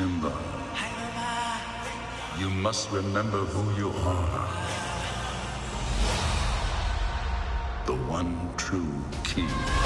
Simba, you must remember who you are. The one true king.